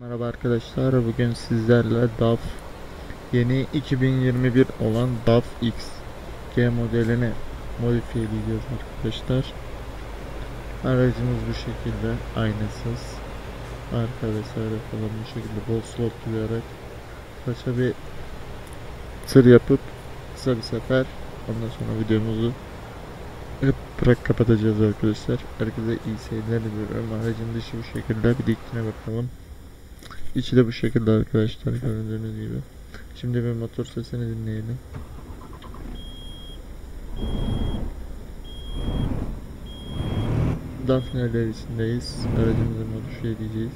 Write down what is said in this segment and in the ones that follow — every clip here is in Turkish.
Merhaba arkadaşlar. Bugün sizlerle DAF yeni 2021 olan DAF X G modelini modifiye edeceğiz arkadaşlar. Aracımız bu şekilde aynasız. Arka vesaire falan bu şekilde bol araç. Saça bir tır yapıp kısa bir sefer ondan sonra videomuzu bırak kapatacağız arkadaşlar. Herkese iyi seyirler diliyorum. Aracın dışı bu şekilde. Bir içine bakalım. İçi de bu şekilde arkadaşlar gördüğünüz gibi. Şimdi bir motor sesini dinleyelim. Daphne ileриsindeyiz. Aracımızı modifiye edeceğiz.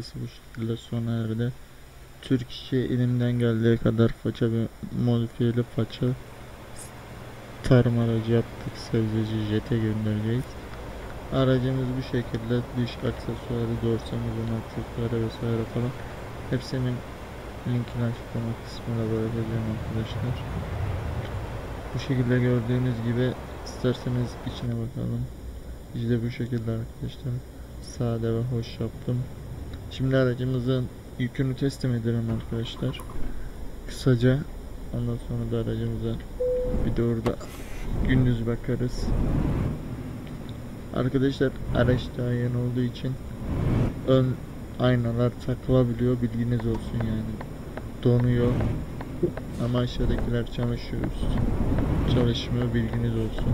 Serisi bu şekilde sona erdi. Türk işi elimden geldiği kadar faça ve modifiyeli faça tarım aracı yaptık. Sebzeci jete göndereceğiz. Aracımız bu şekilde dış aksesuarı, dorsamızın aksesuarı vesaire falan hepsinin linkini açıklama kısmına bırakacağım arkadaşlar. Bu şekilde gördüğünüz gibi isterseniz içine bakalım. İşte bu şekilde arkadaşlar. Sade ve hoş yaptım. Şimdi aracımızın yükünü teslim edelim arkadaşlar. Kısaca ondan sonra da aracımıza bir de orada gündüz bakarız. Arkadaşlar araç daha yeni olduğu için ön aynalar takılabiliyor bilginiz olsun yani. Donuyor. Ama aşağıdakiler çalışıyor. üst Çalışmıyor bilginiz olsun.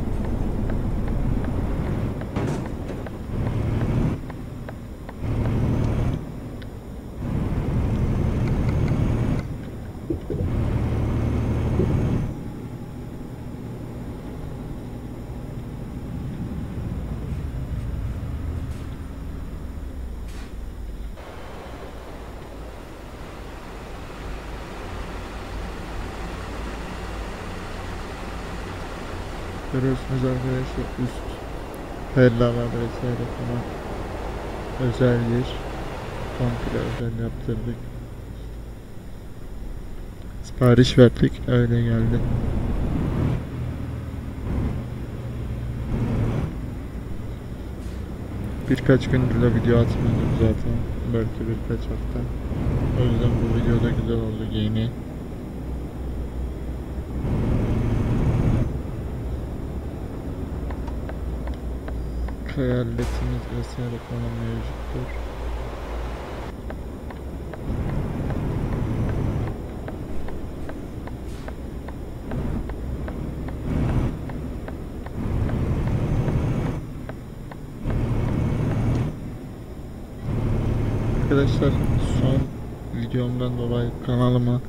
Görüyorsunuz arkadaşlar üst pellalar vesaire falan özel bir komple özel yaptırdık. Sipariş verdik öyle geldi. Birkaç gündür de video atmıyordum zaten. Belki birkaç hafta. O yüzden bu videoda güzel oldu yeni. Hayaletimiz vesaire falan mevcuttur. Arkadaşlar son videomdan dolayı kanalıma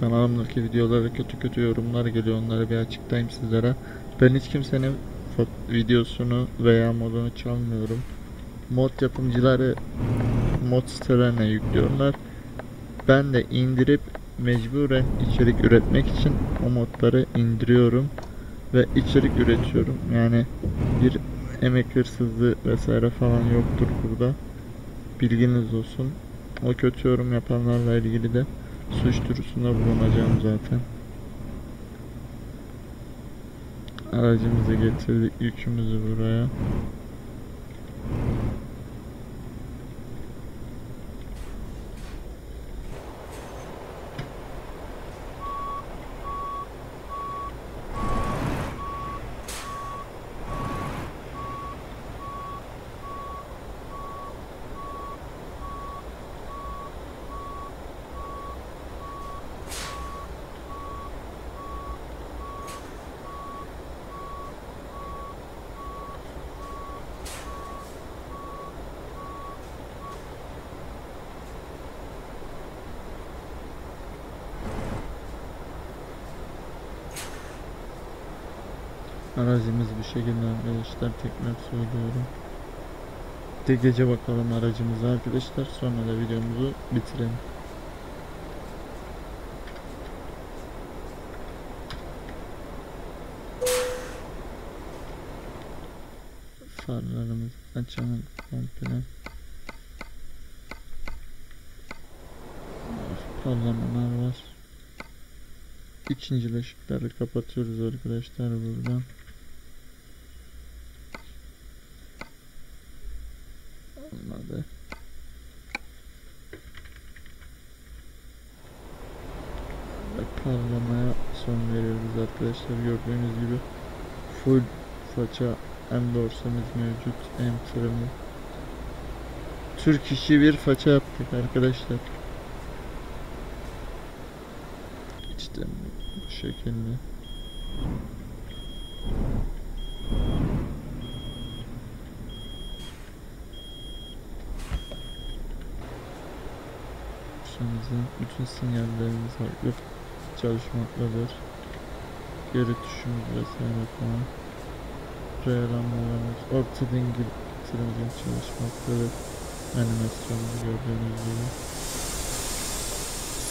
kanalımdaki videolara kötü kötü yorumlar geliyor onları bir açıklayayım sizlere. Ben hiç kimsenin videosunu veya modunu çalmıyorum. Mod yapımcıları mod sitelerine yüklüyorlar. Ben de indirip mecburen içerik üretmek için o modları indiriyorum ve içerik üretiyorum. Yani bir emek hırsızlığı vesaire falan yoktur burada. Bilginiz olsun. O kötü yorum yapanlarla ilgili de suç duyurusunda bulunacağım zaten. Aracımızı getirdik yükümüzü buraya. Aracımız bu şekilde arkadaşlar tekrar söylüyorum. De gece bakalım aracımıza arkadaşlar sonra da videomuzu bitirelim. Farlarımızı açalım komple. Parlamalar var. İkinci ışıkları kapatıyoruz arkadaşlar buradan. Olmadı. Parlamaya son veriyoruz arkadaşlar. Gördüğünüz gibi full faça hem dorsamız mevcut hem tırımı. Türk işi bir faça yaptık arkadaşlar. İşte bu şekilde. Kuşamızın bütün sinyallerimiz aktif çalışmaktadır. Geri tuşumuz vesaire falan. Reyalanmalarımız, orta dingil tırımızın çalışmaktadır. animasyonunu gördüğünüz gibi.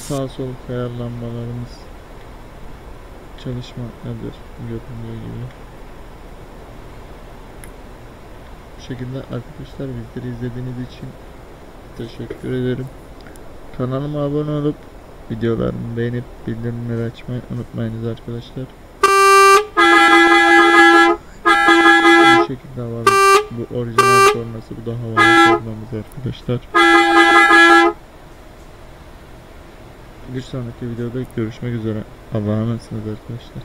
Sağ sol kayar lambalarımız çalışmaktadır göründüğü gibi. Bu şekilde arkadaşlar bizleri izlediğiniz için teşekkür ederim. Kanalıma abone olup videolarımı beğenip bildirimleri açmayı unutmayınız arkadaşlar. Bu şekilde havalı. Bu orijinal forması bu da havalı formamız arkadaşlar. Bir sonraki videoda görüşmek üzere. Allah'a emanetsiniz arkadaşlar.